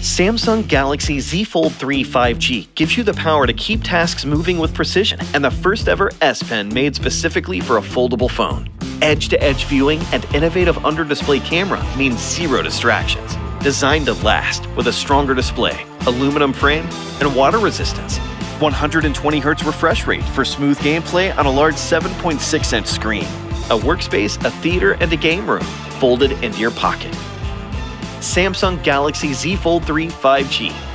Samsung Galaxy Z Fold 3 5G gives you the power to keep tasks moving with precision and the first ever S Pen made specifically for a foldable phone. Edge to edge viewing and innovative under display camera means zero distractions. Designed to last with a stronger display, aluminum frame, and water resistance. 120Hz refresh rate for smooth gameplay on a large 7.6 inch screen. A workspace, a theater, and a game room folded into your pocket. Samsung Galaxy Z Fold 3 5G